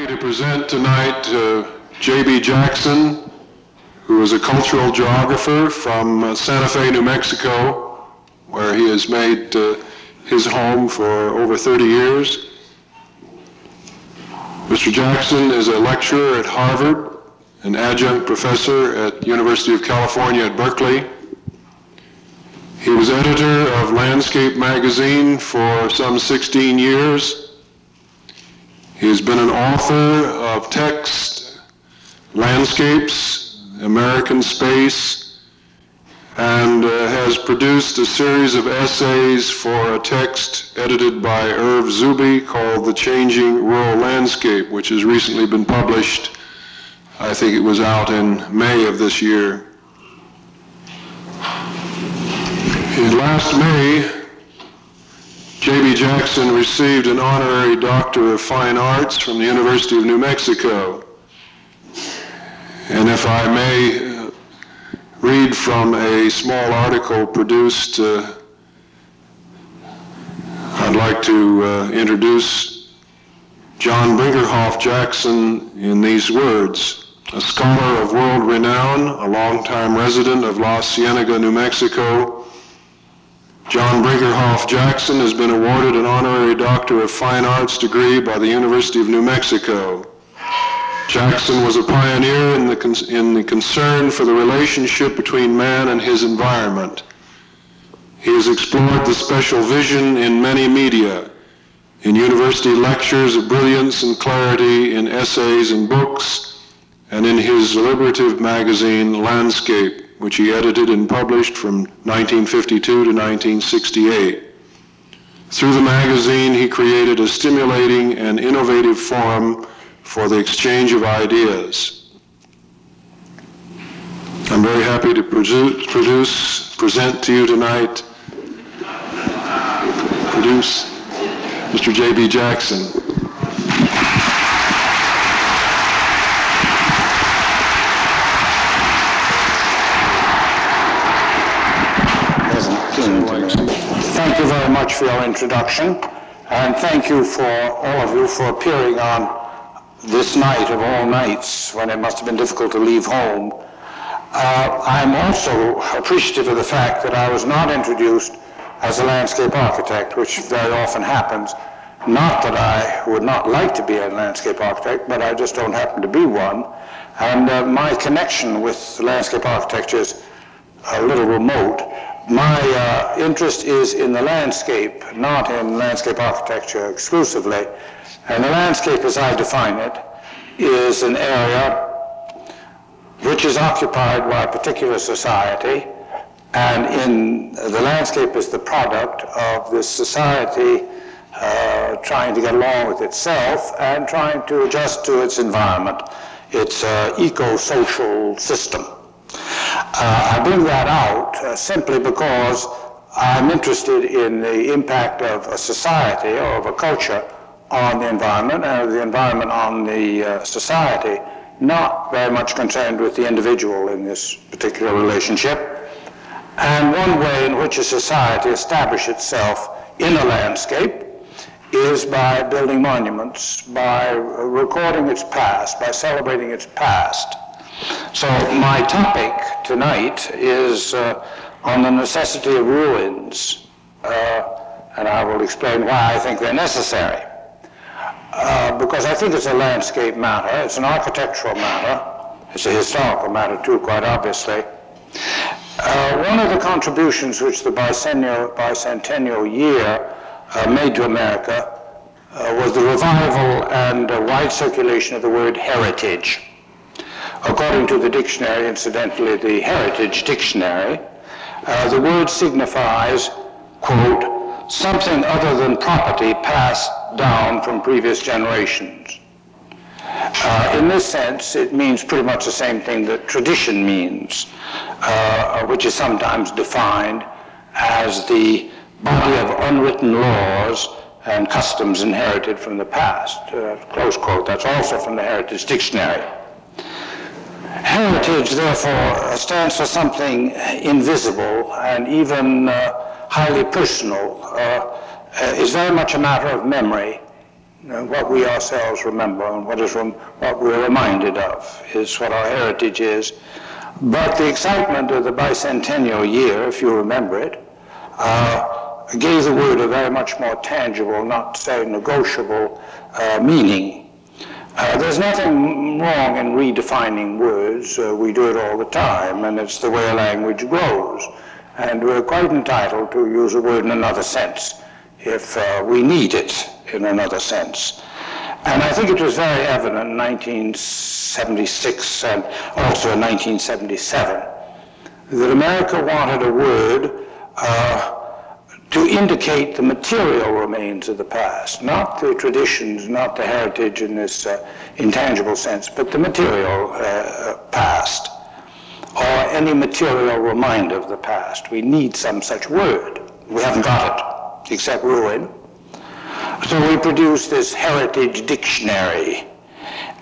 happy to present tonight uh, J.B. Jackson, who is a cultural geographer from uh, Santa Fe, New Mexico, where he has made uh, his home for over 30 years. Mr. Jackson is a lecturer at Harvard, an adjunct professor at University of California at Berkeley. He was editor of Landscape magazine for some 16 years he has been an author of text, landscapes, American space, and uh, has produced a series of essays for a text edited by Erv Zube called The Changing Rural Landscape, which has recently been published. I think it was out in May of this year. In last May, J.B. Jackson received an honorary Doctor of Fine Arts from the University of New Mexico. And if I may uh, read from a small article produced, uh, I'd like to uh, introduce John Brinkerhoff Jackson in these words. A scholar of world renown, a longtime resident of La Cienega, New Mexico, John Brinkerhoff Jackson has been awarded an honorary Doctor of Fine Arts degree by the University of New Mexico. Jackson was a pioneer in the, in the concern for the relationship between man and his environment. He has explored the special vision in many media, in university lectures of brilliance and clarity, in essays and books, and in his deliberative magazine, Landscape which he edited and published from 1952 to 1968. Through the magazine, he created a stimulating and innovative forum for the exchange of ideas. I'm very happy to produce, produce present to you tonight, produce Mr. J.B. Jackson. Thank you very much for your introduction, and thank you for all of you for appearing on this night of all nights when it must have been difficult to leave home. Uh, I'm also appreciative of the fact that I was not introduced as a landscape architect, which very often happens. Not that I would not like to be a landscape architect, but I just don't happen to be one. And uh, my connection with landscape architecture is a little remote my uh, interest is in the landscape, not in landscape architecture exclusively. And the landscape, as I define it, is an area which is occupied by a particular society, and in the landscape is the product of this society uh, trying to get along with itself and trying to adjust to its environment, its uh, eco-social system. Uh, I bring that out uh, simply because I'm interested in the impact of a society or of a culture on the environment and of the environment on the uh, society, not very much concerned with the individual in this particular relationship. And one way in which a society establishes itself in a landscape is by building monuments, by recording its past, by celebrating its past. So my topic tonight is uh, on the necessity of ruins, uh, and I will explain why I think they're necessary. Uh, because I think it's a landscape matter, it's an architectural matter, it's a historical matter too, quite obviously. Uh, one of the contributions which the bicentennial, bicentennial year uh, made to America uh, was the revival and wide circulation of the word heritage. According to the dictionary, incidentally, the Heritage Dictionary, uh, the word signifies, quote, something other than property passed down from previous generations. Uh, in this sense, it means pretty much the same thing that tradition means, uh, which is sometimes defined as the body of unwritten laws and customs inherited from the past. Uh, close quote. That's also from the Heritage Dictionary. Heritage, therefore, stands for something invisible and even uh, highly personal. Uh, uh, is very much a matter of memory. uh, what we ourselves remember and what, is rem- what we're reminded of is what our heritage is. But the excitement of the bicentennial year, if you remember it, uh, gave the word a very much more tangible, not say negotiable uh, meaning. Uh, there's nothing wrong in redefining words. Uh, we do it all the time, and it's the way a language grows. And we're quite entitled to use a word in another sense if uh, we need it in another sense. And I think it was very evident in 1976 and also in 1977 that America wanted a word uh, to indicate the material remains of the past, not the traditions, not the heritage in this uh, intangible sense, but the material uh, past, or any material reminder of the past. We need some such word. We haven't got it, except ruin. So we produce this heritage dictionary.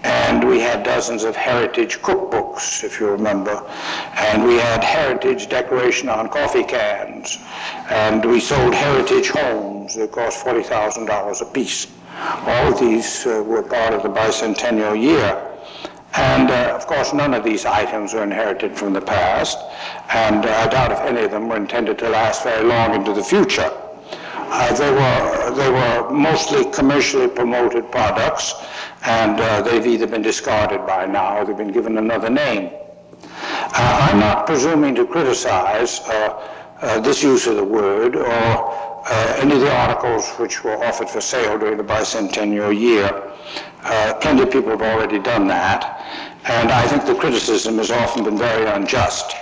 And we had dozens of heritage cookbooks, if you remember. And we had heritage decoration on coffee cans. And we sold heritage homes that cost $40,000 a piece. All of these uh, were part of the bicentennial year. And uh, of course, none of these items were inherited from the past. And uh, I doubt if any of them were intended to last very long into the future. Uh, they were they were mostly commercially promoted products, and uh, they've either been discarded by now or they've been given another name. Uh, I'm not presuming to criticize uh, uh, this use of the word or uh, any of the articles which were offered for sale during the bicentennial year. plenty of people have already done that, and I think the criticism has often been very unjust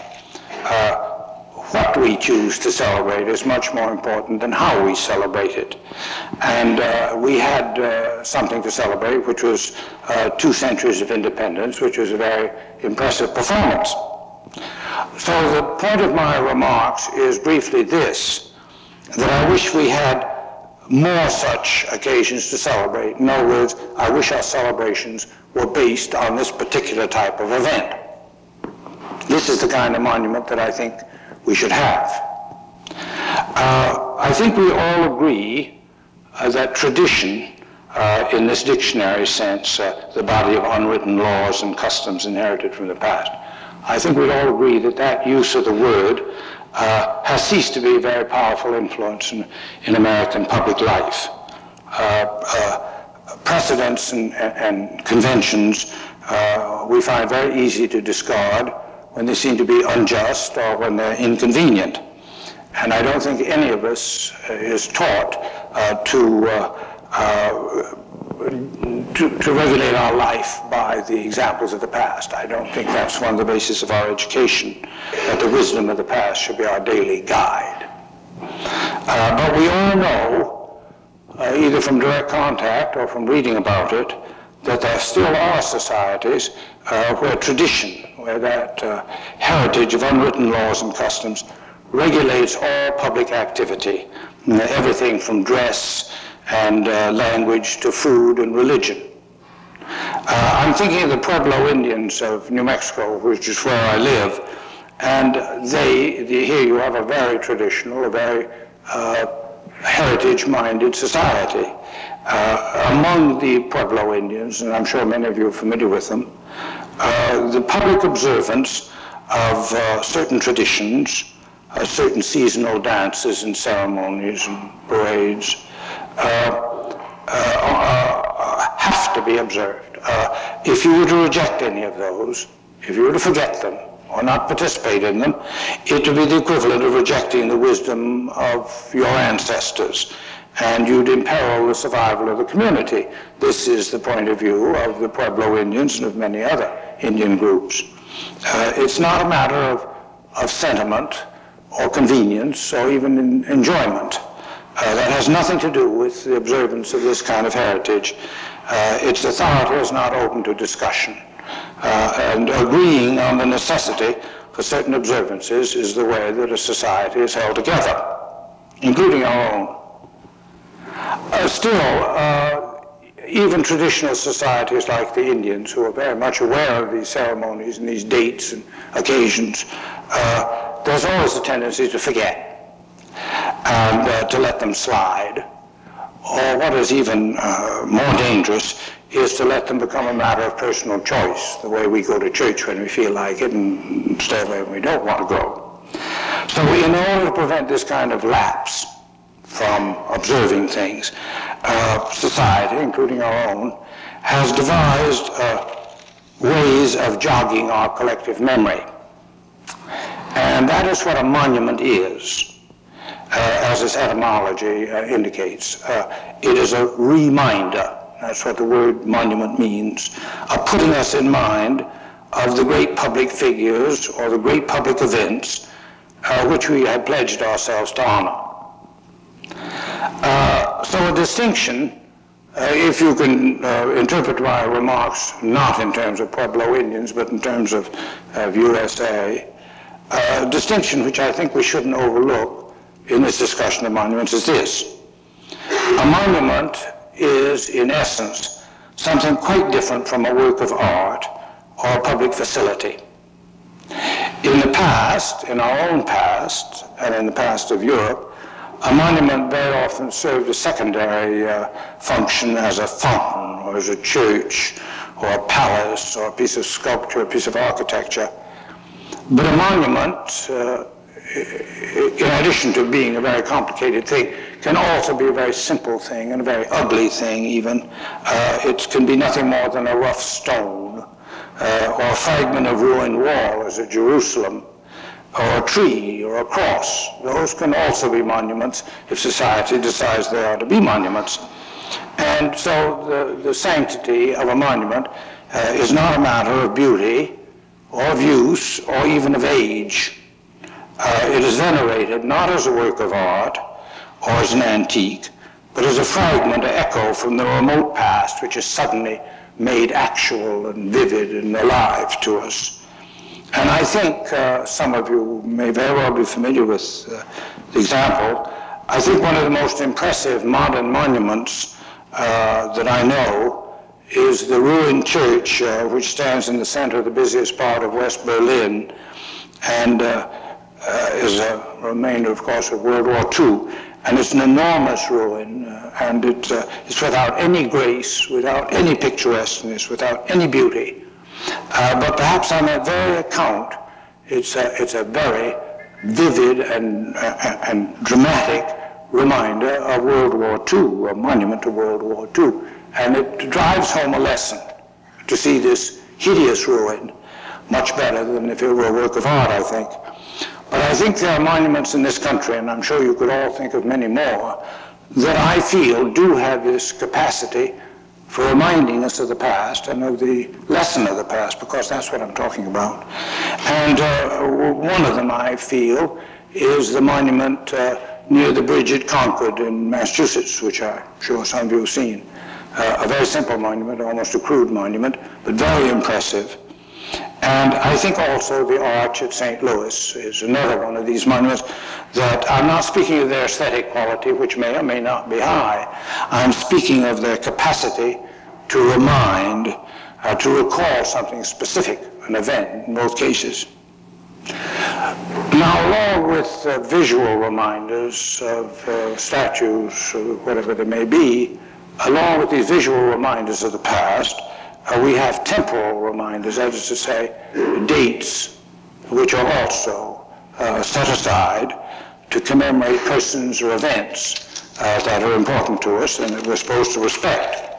what we choose to celebrate is much more important than how we celebrate it. And uh, we had uh, something to celebrate, which was uh, two centuries of independence, which was a very impressive performance. So the point of my remarks is briefly this, that I wish we had more such occasions to celebrate. In other words, I wish our celebrations were based on this particular type of event. This is the kind of monument that I think we should have. Uh, I think we all agree uh, that tradition, uh, in this dictionary sense, uh, the body of unwritten laws and customs inherited from the past, I think we'd all agree that that use of the word uh, has ceased to be a very powerful influence in, in American public life. Uh, precedents and, and conventions we find very easy to discard when they seem to be unjust or when they're inconvenient. And I don't think any of us uh, is taught uh, to, uh, uh, to, to, regulate our life by the examples of the past. I don't think that's one of the bases of our education, that the wisdom of the past should be our daily guide. Uh, but we all know, uh, either from direct contact or from reading about it, that there still are societies where tradition where that uh, heritage of unwritten laws and customs regulates all public activity, everything from dress and uh, language to food and religion. Uh, I'm thinking of the Pueblo Indians of New Mexico, which is where I live, and they, the, here you have a very traditional, a very uh, heritage-minded society. Uh, among the Pueblo Indians, and I'm sure many of you are familiar with them, uh, the public observance of uh, certain traditions, uh, certain seasonal dances and ceremonies and parades uh, uh, have to be observed. if you were to reject any of those, if you were to forget them, or not participate in them, it would be the equivalent of rejecting the wisdom of your ancestors and you'd imperil the survival of the community. This is the point of view of the Pueblo Indians and of many other Indian groups. Uh, it's not a matter of, of sentiment or convenience or even enjoyment. Uh, that has nothing to do with the observance of this kind of heritage. Uh, its authority is not open to discussion. Uh, and agreeing on the necessity for certain observances is the way that a society is held together, including our own. Uh, still, uh, even traditional societies like the Indians, who are very much aware of these ceremonies and these dates and occasions, uh, there's always a tendency to forget and uh, to let them slide or what is even uh, more dangerous, is to let them become a matter of personal choice, the way we go to church when we feel like it and stay away when we don't want to go. So in order to prevent this kind of lapse from observing things, uh, society, including our own, has devised uh, ways of jogging our collective memory. And that is what a monument is, uh, as its etymology uh, indicates. Uh, it is a reminder that's what the word monument means, of putting us in mind of the great public figures or the great public events uh, which we have pledged ourselves to honor. Uh, so a distinction, uh, if you can uh, interpret my remarks not in terms of Pueblo Indians, but in terms of, of USA, a distinction which I think we shouldn't overlook in this discussion of monuments is this. A monument is, in essence, something quite different from a work of art or a public facility. In the past, in our own past, and in the past of Europe, a monument very often served a secondary uh, function as a fountain or as a church or a palace or a piece of sculpture, a piece of architecture. But a monument, uh, in addition to being a very complicated thing, can also be a very simple thing and a very ugly thing even. Uh, it can be nothing more than a rough stone uh, or a fragment of ruined wall as at Jerusalem or a tree or a cross. Those can also be monuments if society decides they are to be monuments. And so the, the sanctity of a monument uh, is not a matter of beauty or of use or even of age. Uh, it is venerated not as a work of art or as an antique, but as a fragment, an echo from the remote past, which is suddenly made actual and vivid and alive to us. And I think uh, some of you may very well be familiar with uh, the example. I think one of the most impressive modern monuments uh, that I know is the ruined church, uh, which stands in the center of the busiest part of West Berlin. And uh, uh, is a remainder, of course, of World War II. And it's an enormous ruin, and it, it's without any grace, without any picturesqueness, without any beauty. Uh, but perhaps on that very account, it's a, it's a very vivid and, uh, and dramatic reminder of World War II, a monument to World War II. And it drives home a lesson to see this hideous ruin much better than if it were a work of art, I think. But I think there are monuments in this country, and I'm sure you could all think of many more, that I feel do have this capacity for reminding us of the past and of the lesson of the past, because that's what I'm talking about. And uh, one of them, I feel, is the monument uh, near the bridge at Concord in Massachusetts, which I'm sure some of you have seen. Uh, a very simple monument, almost a crude monument, but very impressive. And I think also the arch at St. Louis is another one of these monuments that I'm not speaking of their aesthetic quality, which may or may not be high. I'm speaking of their capacity to remind, uh, to recall something specific, an event in both cases. Now, along with uh, visual reminders of uh, statues, whatever they may be, along with these visual reminders of the past, uh, we have temporal reminders, that is to say, dates, which are also uh, set aside to commemorate persons or events uh, that are important to us and that we're supposed to respect.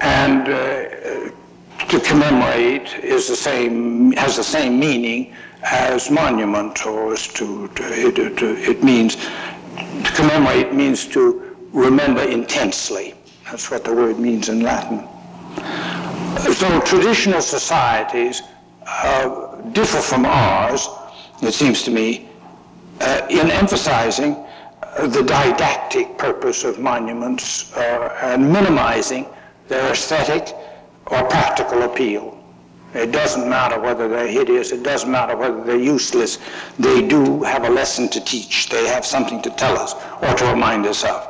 And uh, to commemorate is the same, has the same meaning as monument, or as to, to, it, to, it means, to commemorate means to remember intensely. That's what the word means in Latin. So traditional societies uh, differ from ours, it seems to me, uh, in emphasizing uh, the didactic purpose of monuments uh, and minimizing their aesthetic or practical appeal. It doesn't matter whether they're hideous, it doesn't matter whether they're useless. They do have a lesson to teach. They have something to tell us or to remind us of.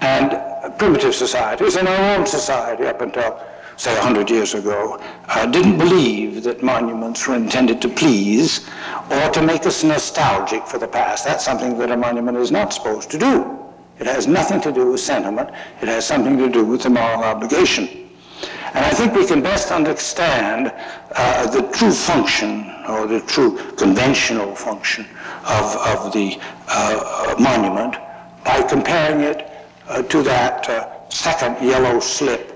And primitive societies, and our own society up until say 100 years ago, uh, didn't believe that monuments were intended to please or to make us nostalgic for the past. That's something that a monument is not supposed to do. It has nothing to do with sentiment. It has something to do with the moral obligation. And I think we can best understand uh, the true function or the true conventional function of, of the uh, monument by comparing it uh, to that uh, second yellow slip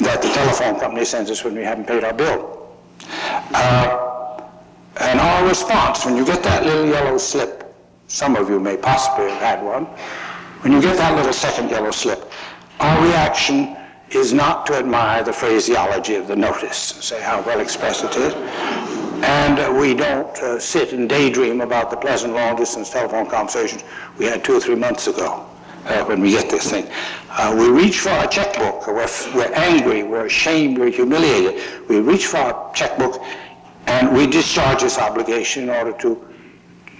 that the telephone company sends us when we haven't paid our bill. Uh, and our response, when you get that little yellow slip, some of you may possibly have had one, when you get that little second yellow slip, our reaction is not to admire the phraseology of the notice say how well expressed it is. And uh, we don't uh, sit and daydream about the pleasant long distance telephone conversations we had two or three months ago uh, when we get this thing. Uh, we reach for our checkbook. We're, we're angry, we're ashamed, we're humiliated. We reach for our checkbook and we discharge this obligation in order to,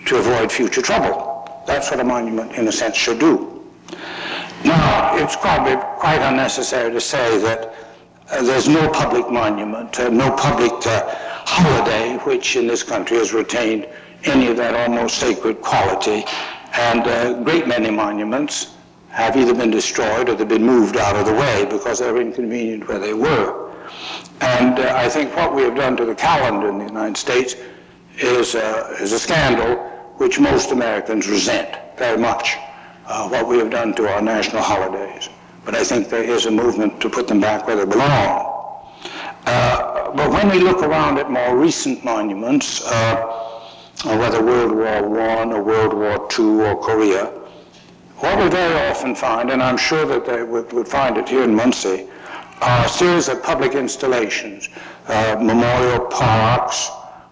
to avoid future trouble. That's what a monument, in a sense, should do. Now, it's probably quite unnecessary to say that uh, there's no public monument, uh, no public uh, holiday which in this country has retained any of that almost sacred quality. And a great many monuments have either been destroyed or they've been moved out of the way because they're inconvenient where they were. And uh, I think what we have done to the calendar in the United States is, uh, is a scandal which most Americans resent very much uh, what we have done to our national holidays. But I think there is a movement to put them back where they belong. Uh, but when we look around at more recent monuments, uh, whether World War I or World War II or Korea, what we very often find, and I'm sure that they would, would find it here in Muncie, are a series of public installations, uh, memorial parks,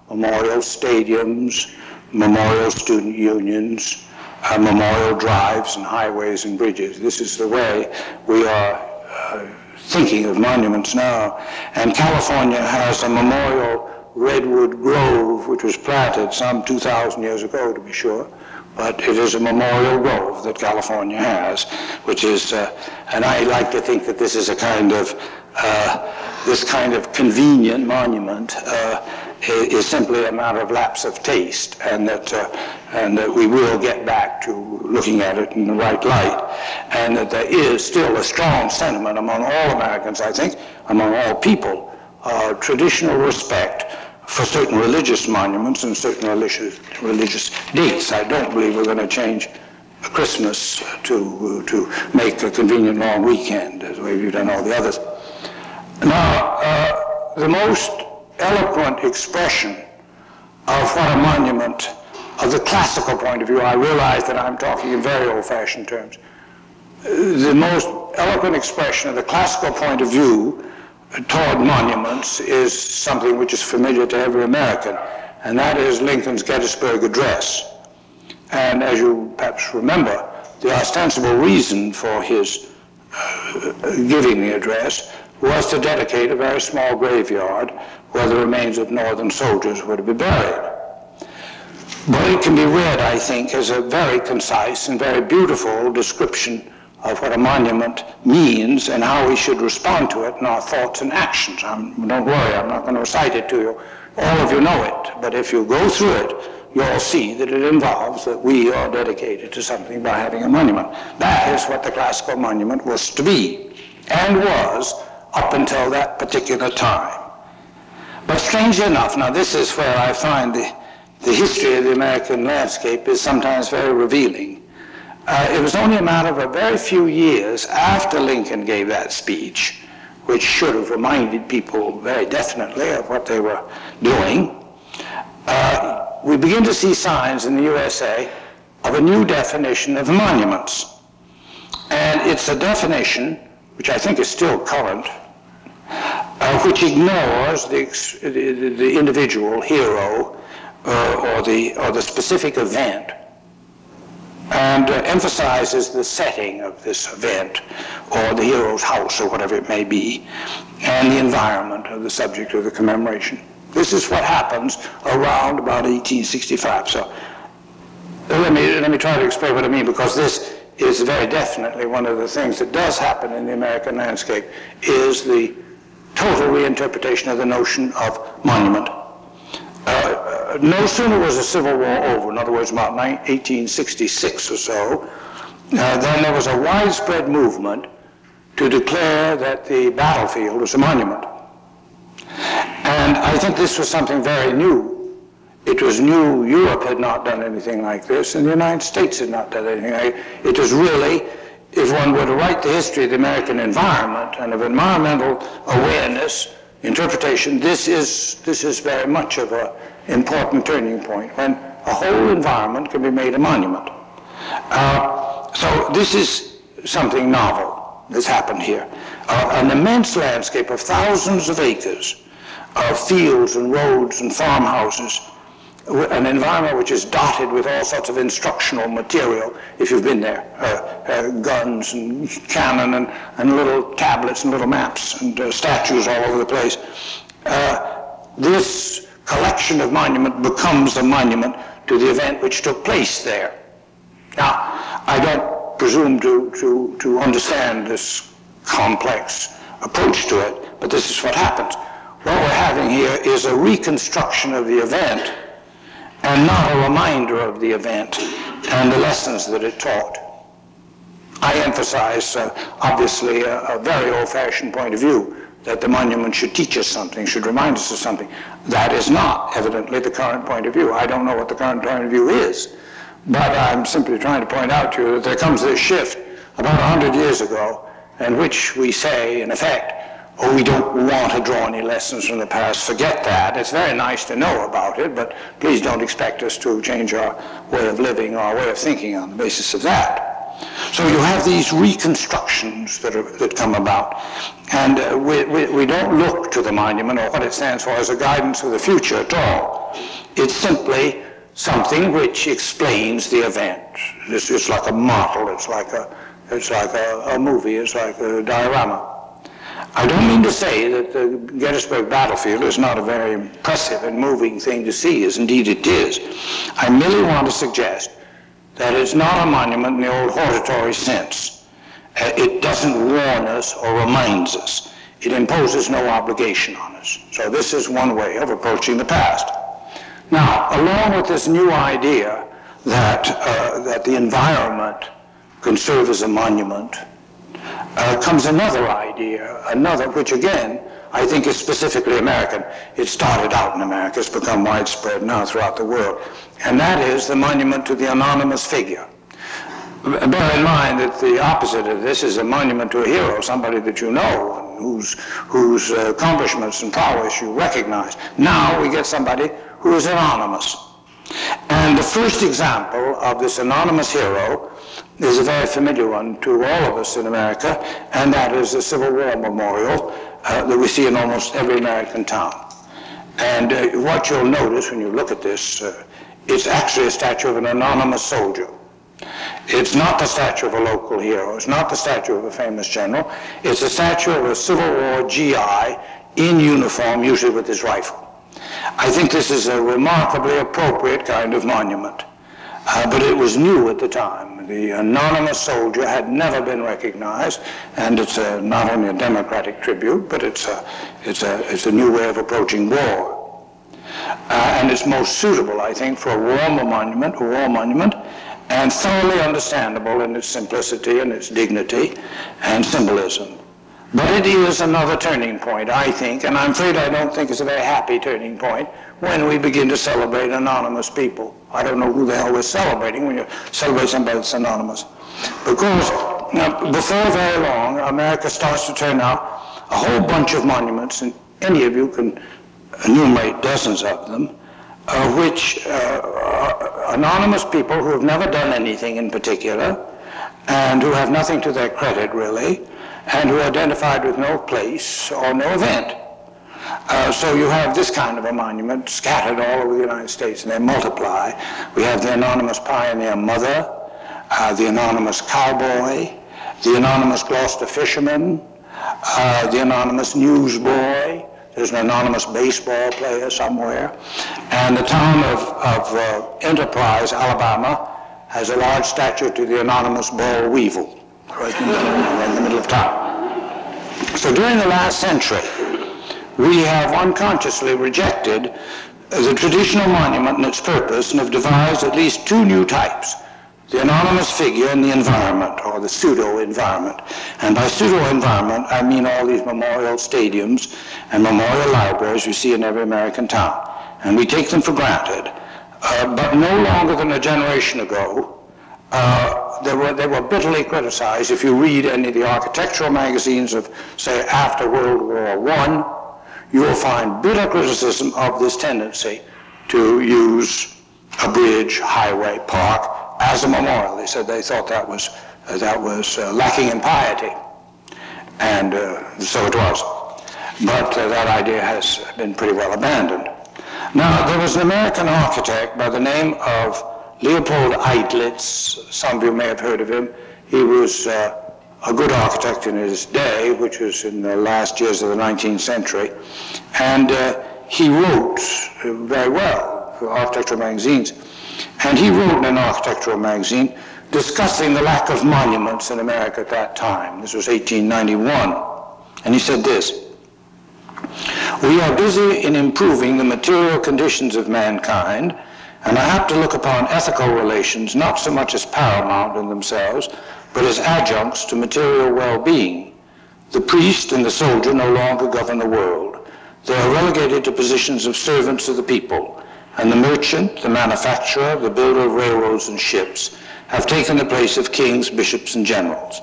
memorial stadiums, memorial student unions, uh, memorial drives and highways and bridges. This is the way we are uh, thinking of monuments now. And California has a memorial redwood grove which was planted some 2,000 years ago, to be sure. But it is a memorial grove that California has, which is, uh, and I like to think that this is a kind of, uh, this kind of convenient monument uh, is simply a matter of lapse of taste, and that uh, and that we will get back to looking at it in the right light, and that there is still a strong sentiment among all Americans, I think, among all people, traditional respect for certain religious monuments and certain religious religious dates. I don't believe we're going to change Christmas to to make a convenient long weekend, as we've done all the others. Now, uh, the most eloquent expression of what a monument, of the classical point of view, I realize that I'm talking in very old-fashioned terms, the most eloquent expression of the classical point of view toward monuments is something which is familiar to every American, and that is Lincoln's Gettysburg Address. And as you perhaps remember, the ostensible reason for his uh, giving the address was to dedicate a very small graveyard where the remains of Northern soldiers were to be buried. But it can be read, I think, as a very concise and very beautiful description of what a monument means and how we should respond to it in our thoughts and actions. I'm, don't worry, I'm not going to recite it to you. All of you know it, but if you go through it, you'll see that it involves that we are dedicated to something by having a monument. That is what the classical monument was to be and was up until that particular time. But strangely enough, now this is where I find the, the history of the American landscape is sometimes very revealing. Uh, it was only a matter of a very few years after Lincoln gave that speech, which should have reminded people very definitely of what they were doing, uh, we begin to see signs in the USA of a new definition of monuments. And it's a definition which I think is still current, uh, which ignores the, the, the individual hero uh, or, the, or the specific event and uh, emphasizes the setting of this event or the hero's house or whatever it may be and the environment of the subject of the commemoration. This is what happens around about 1865. So let me, let me try to explain what I mean because this is very definitely one of the things that does happen in the American landscape is the total reinterpretation of the notion of monument. No sooner was the Civil War over, in other words, about 1866 or so, uh, there was a widespread movement to declare that the battlefield was a monument. And I think this was something very new. It was new. Europe had not done anything like this, and the United States had not done anything like it. It was really, if one were to write the history of the American environment and of environmental awareness, interpretation, this is, this is very much of an important turning point when a whole environment can be made a monument. Uh, so this is something novel that's happened here. Uh, an immense landscape of thousands of acres of fields and roads and farmhouses, an environment which is dotted with all sorts of instructional material, if you've been there, uh, uh, guns and cannon and, and little tablets and little maps and uh, statues all over the place. Uh, this collection of monument becomes a monument to the event which took place there. Now, I don't presume to, to, to understand this complex approach to it, but this is what happens. What we're having here is a reconstruction of the event and not a reminder of the event and the lessons that it taught. I emphasize, uh, obviously, a, a very old-fashioned point of view that the monument should teach us something, should remind us of something. That is not, evidently, the current point of view. I don't know what the current point of view is, but I'm simply trying to point out to you that there comes this shift about 100 years ago in which we say, in effect, oh, we don't want to draw any lessons from the past. Forget that. It's very nice to know about it, but please don't expect us to change our way of living, or our way of thinking on the basis of that. So you have these reconstructions that, are, that come about. And uh, we, we, we don't look to the monument or what it stands for as a guidance for the future at all. It's simply something which explains the event. It's, it's like a model, it's like a, it's like a, a movie, it's like a diorama. I don't mean to say that the Gettysburg battlefield is not a very impressive and moving thing to see, as indeed it is. I merely want to suggest that it's not a monument in the old hortatory sense. Uh, it doesn't warn us or reminds us. It imposes no obligation on us. So this is one way of approaching the past. Now, along with this new idea that, uh, that the environment can serve as a monument, uh, comes another idea, another, which again, I think is specifically American. It started out in America, it's become widespread now throughout the world. And that is the monument to the anonymous figure. Bear in mind that the opposite of this is a monument to a hero, somebody that you know, whose, whose uh, accomplishments and prowess you recognize. Now we get somebody who is anonymous. And the first example of this anonymous hero is a very familiar one to all of us in America, and that is the Civil War Memorial uh, that we see in almost every American town. And uh, what you'll notice when you look at this, uh, it's actually a statue of an anonymous soldier. It's not the statue of a local hero. It's not the statue of a famous general. It's a statue of a Civil War GI in uniform, usually with his rifle. I think this is a remarkably appropriate kind of monument. Uh, but it was new at the time. The anonymous soldier had never been recognized, and it's a, not only a democratic tribute, but it's a, it's a, it's a new way of approaching war. Uh, and it's most suitable, I think, for a war monument, a war monument, and thoroughly understandable in its simplicity and its dignity and symbolism. But it is another turning point, I think, and I'm afraid I don't think it's a very happy turning point when we begin to celebrate anonymous people. I don't know who the hell we're celebrating when you celebrate somebody that's anonymous. Because now, before very long, America starts to turn out a whole bunch of monuments, and any of you can enumerate dozens of them, uh, which uh, anonymous people who have never done anything in particular and who have nothing to their credit, really, and who are identified with no place or no event. Uh, so you have this kind of a monument scattered all over the United States, and they multiply. We have the anonymous pioneer mother, uh, the anonymous cowboy, the anonymous Gloucester fisherman, uh, the anonymous newsboy. There's an anonymous baseball player somewhere. And the town of, of uh, Enterprise, Alabama, has a large statue to the anonymous boll weevil right in the, in the middle of town. So during the last century, we have unconsciously rejected the traditional monument and its purpose and have devised at least two new types. the anonymous figure in the environment, or the pseudo-environment. And by pseudo-environment, I mean all these memorial stadiums and memorial libraries you see in every American town. And we take them for granted. Uh, but no longer than a generation ago, uh, they, were, they were bitterly criticized. If you read any of the architectural magazines of, say, after World War I, you will find bitter criticism of this tendency to use a bridge, highway, park as a memorial. They said they thought that was, uh, that was uh, lacking in piety. And uh, so it was. But that idea has been pretty well abandoned. Now, there was an American architect by the name of Leopold Eidlitz. Some of you may have heard of him. He was uh, a good architect in his day, which was in the last years of the 19th century. And uh, he wrote very well for architectural magazines. And he wrote in an architectural magazine discussing the lack of monuments in America at that time. This was 1891. And he said this, we are busy in improving the material conditions of mankind, and I have to look upon ethical relations not so much as paramount in themselves, but as adjuncts to material well-being. The priest and the soldier no longer govern the world. They are relegated to positions of servants of the people, and the merchant, the manufacturer, the builder of railroads and ships have taken the place of kings, bishops, and generals.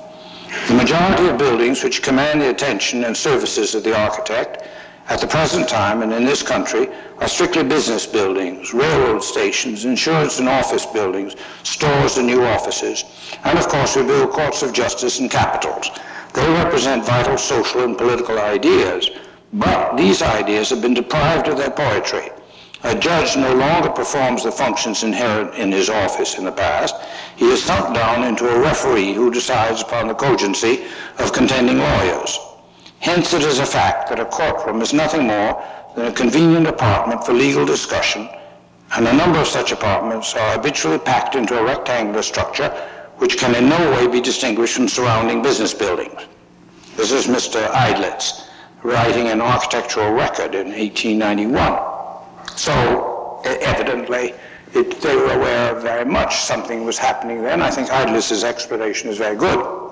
The majority of buildings which command the attention and services of the architect at the present time and in this country are strictly business buildings, railroad stations, insurance and office buildings, stores and new offices, and of course we build courts of justice and capitals. They represent vital social and political ideas, but these ideas have been deprived of their poetry. A judge no longer performs the functions inherent in his office in the past. He is sunk down into a referee who decides upon the cogency of contending lawyers. Hence it is a fact that a courtroom is nothing more than a convenient apartment for legal discussion, and a number of such apartments are habitually packed into a rectangular structure which can in no way be distinguished from surrounding business buildings. This is Mr. Eidlitz writing an architectural record in 1891. So evidently, it, they were aware of very much something was happening then. I think Eidlitz's explanation is very good.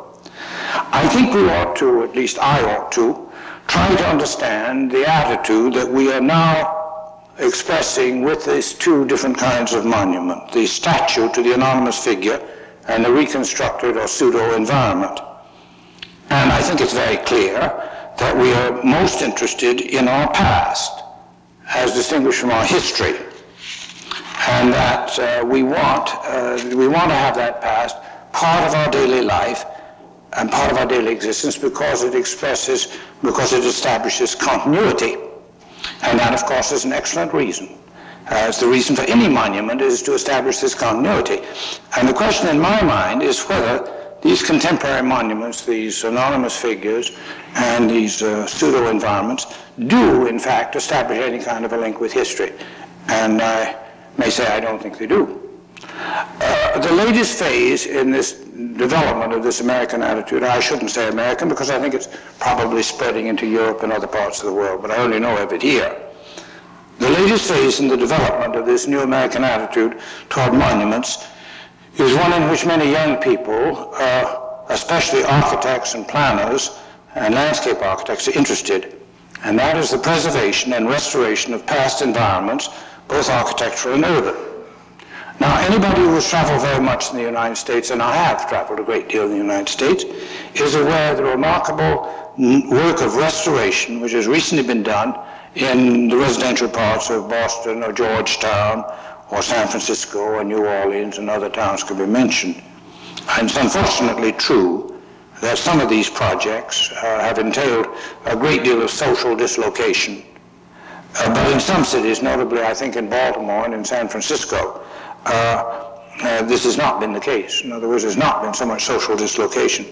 I think we ought to, at least I ought to, try to understand the attitude that we are now expressing with these two different kinds of monument, the statue to the anonymous figure and the reconstructed or pseudo-environment. And I think it's very clear that we are most interested in our past as distinguished from our history. And that uh, we, want, uh, we want to have that past part of our daily life and part of our daily existence because it expresses, because it establishes continuity. And that, of course, is an excellent reason. As the reason for any monument is to establish this continuity. And the question in my mind is whether these contemporary monuments, these anonymous figures, and these uh, pseudo-environments do, in fact, establish any kind of a link with history. And I may say I don't think they do. Uh, the latest phase in this development of this American attitude, I shouldn't say American because I think it's probably spreading into Europe and other parts of the world, but I only know of it here. The latest phase in the development of this new American attitude toward monuments is one in which many young people, uh, especially architects and planners and landscape architects, are interested, and that is the preservation and restoration of past environments, both architectural and urban. Now, anybody who has traveled very much in the United States, and I have traveled a great deal in the United States, is aware of the remarkable work of restoration which has recently been done in the residential parts of Boston or Georgetown or San Francisco or New Orleans and other towns could be mentioned. And it's unfortunately true that some of these projects uh, have entailed a great deal of social dislocation. Uh, but in some cities, notably I think in Baltimore and in San Francisco, this has not been the case. In other words, there's not been so much social dislocation.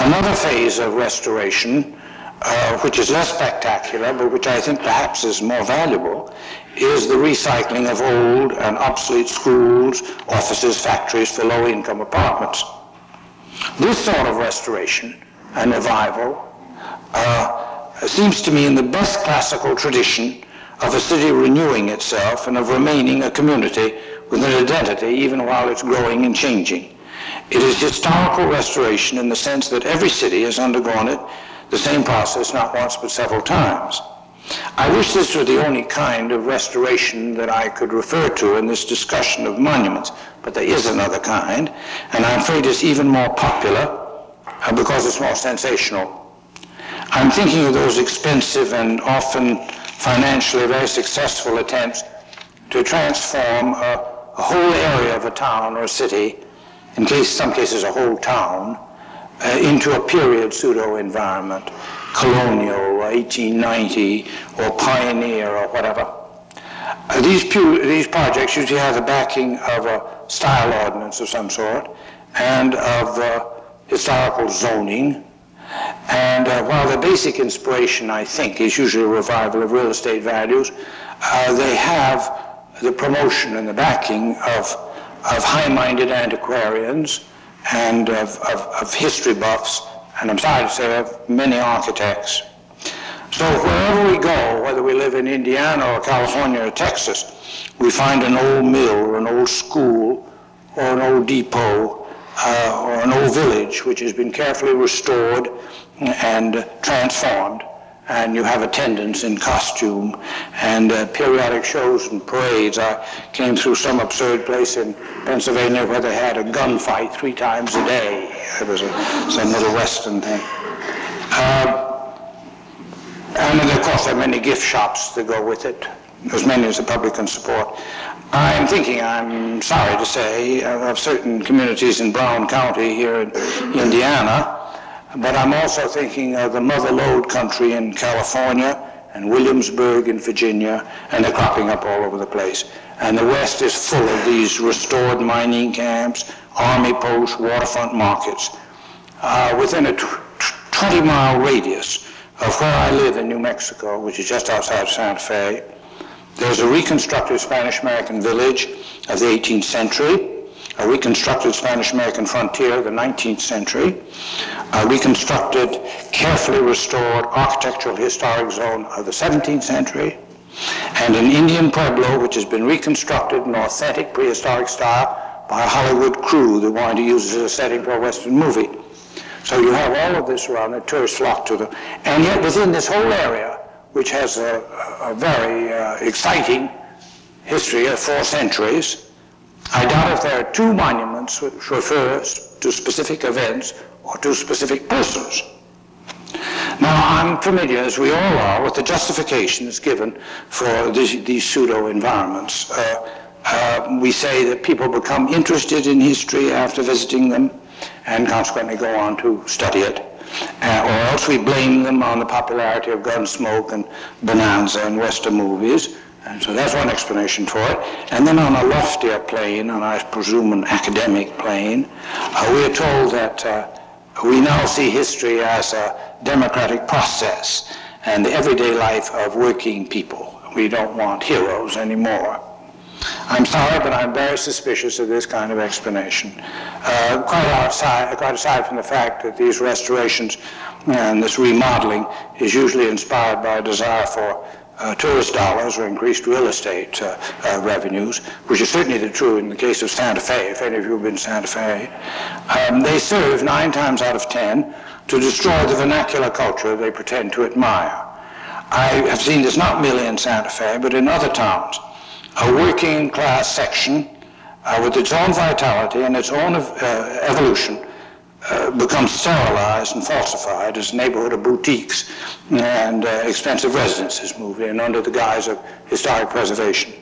Another phase of restoration, uh, which is less spectacular, but which I think perhaps is more valuable, is the recycling of old and obsolete schools, offices, factories for low-income apartments. This sort of restoration and revival uh, seems to me in the best classical tradition of a city renewing itself and of remaining a community with an identity even while it's growing and changing. It is historical restoration in the sense that every city has undergone it, the same process, not once but several times. I wish this were the only kind of restoration that I could refer to in this discussion of monuments, but there is another kind, and I'm afraid it's even more popular uh, because it's more sensational. I'm thinking of those expensive and often financially very successful attempts to transform a, a whole area of a town or a city, in case, some cases a whole town, uh, into a period pseudo-environment, colonial, or 1890, or pioneer, or whatever. Uh, these, these projects usually have the backing of a style ordinance of some sort and of uh, historical zoning. And uh, while the basic inspiration, I think, is usually a revival of real estate values, uh, they have the promotion and the backing of, of high-minded antiquarians and of, of, of history buffs, and I'm sorry to say of many architects. So wherever we go, whether we live in Indiana or California or Texas, we find an old mill or an old school or an old depot uh, or an old village which has been carefully restored and transformed and you have attendants in costume and uh, periodic shows and parades. I came through some absurd place in Pennsylvania where they had a gunfight three times a day. It was a, some little western thing. Uh, and of course there are many gift shops that go with it, as many as the public can support. I'm thinking, I'm sorry to say, of certain communities in Brown County here in Indiana but I'm also thinking of the mother lode country in California and Williamsburg in Virginia, and they're cropping up all over the place. And the West is full of these restored mining camps, army posts, waterfront markets. Uh, within a 20-mile radius of where I live in New Mexico, which is just outside of Santa Fe, there's a reconstructed Spanish-American village of the 18th century a reconstructed Spanish-American frontier of the 19th century, a reconstructed, carefully restored architectural historic zone of the 17th century, and an Indian Pueblo which has been reconstructed in authentic prehistoric style by a Hollywood crew that wanted to use it as a setting for a Western movie. So you have all of this around, the tourists flock to them. And yet within this whole area, which has a, a very uh, exciting history of four centuries, I doubt if there are two monuments which refer to specific events or to specific persons. Now, I'm familiar, as we all are, with the justifications given for these, these pseudo-environments. Uh, uh, we say that people become interested in history after visiting them and consequently go on to study it. Uh, or else we blame them on the popularity of Gunsmoke and Bonanza and Western movies. And so that's one explanation for it. And then on a loftier plane, and I presume an academic plane, uh, we are told that uh, we now see history as a democratic process and the everyday life of working people. We don't want heroes anymore. I'm sorry, but I'm very suspicious of this kind of explanation. Uh, quite, outside, quite aside from the fact that these restorations and this remodeling is usually inspired by a desire for uh, tourist dollars or increased real estate uh, uh, revenues, which is certainly the true in the case of Santa Fe, if any of you have been to Santa Fe, um, they serve nine times out of ten to destroy the vernacular culture they pretend to admire. I have seen this not merely in Santa Fe, but in other towns. A working class section uh, with its own vitality and its own uh, evolution uh, becomes sterilized and falsified as neighborhood of boutiques and uh, expensive residences move in under the guise of historic preservation.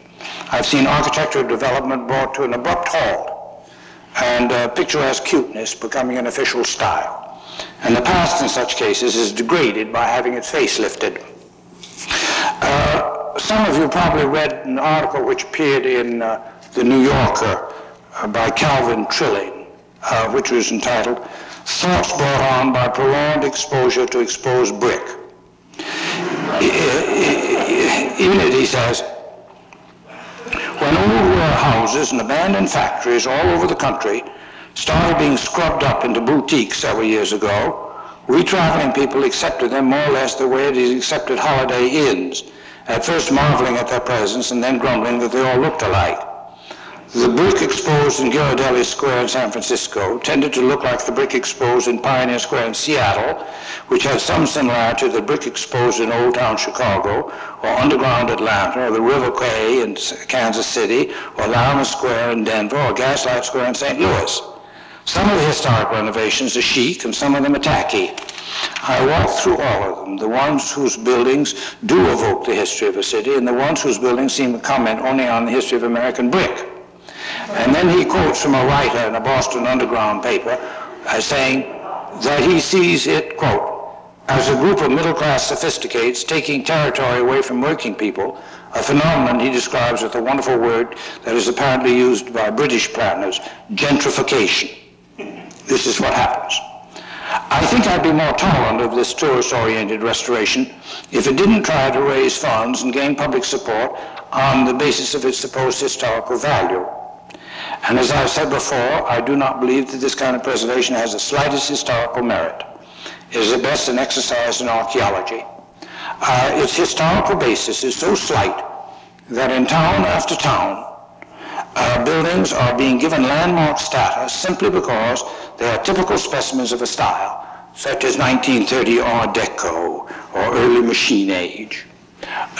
I've seen architectural development brought to an abrupt halt and uh, picturesque cuteness becoming an official style. And the past in such cases is degraded by having its face lifted. Uh, some of you probably read an article which appeared in uh, the New Yorker by Calvin Trillin uh, which was entitled Thoughts Brought On by Prolonged Exposure to Exposed Brick. In it, he says, when old warehouses and abandoned factories all over the country started being scrubbed up into boutiques several years ago, we traveling people accepted them more or less the way it is accepted holiday inns, at first marveling at their presence and then grumbling that they all looked alike. The brick exposed in Ghirardelli Square in San Francisco tended to look like the brick exposed in Pioneer Square in Seattle, which had some similarity to the brick exposed in Old Town Chicago, or Underground Atlanta, or the River Quay in Kansas City, or Larimer Square in Denver, or Gaslight Square in St. Louis. Some of the historic renovations are chic and some of them are tacky. I walked through all of them, the ones whose buildings do evoke the history of a city and the ones whose buildings seem to comment only on the history of American brick. And then he quotes from a writer in a Boston Underground paper as saying that he sees it, quote, as a group of middle-class sophisticates taking territory away from working people, a phenomenon he describes with a wonderful word that is apparently used by British planners, gentrification. This is what happens. I think I'd be more tolerant of this tourist-oriented restoration if it didn't try to raise funds and gain public support on the basis of its supposed historical value. And as I've said before, I do not believe that this kind of preservation has the slightest historical merit. It is at best an exercise in archaeology. Uh, its historical basis is so slight that in town after town, uh, buildings are being given landmark status simply because they are typical specimens of a style, such as 1930 Art Deco or early machine age.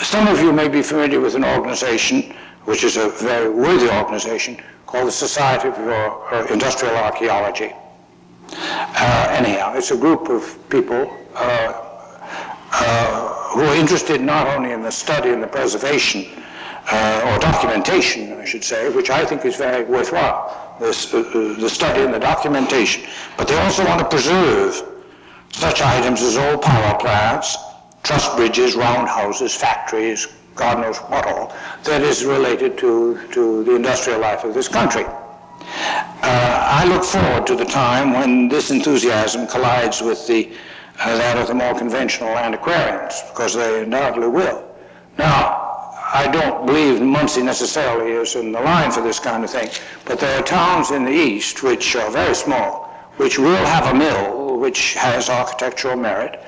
Some of you may be familiar with an organization, which is a very worthy organization, called the Society for Industrial Archaeology. Uh, anyhow, it's a group of people uh, uh, who are interested not only in the study and the preservation, uh, or documentation, I should say, which I think is very worthwhile, this, the study and the documentation, but they also want to preserve such items as old power plants, truss bridges, roundhouses, factories, God knows what all, that is related to, to the industrial life of this country. Uh, I look forward to the time when this enthusiasm collides with the, uh, that of the more conventional antiquarians, because they undoubtedly will. Now, I don't believe Muncie necessarily is in the line for this kind of thing, but there are towns in the east which are very small, which will have a mill which has architectural merit,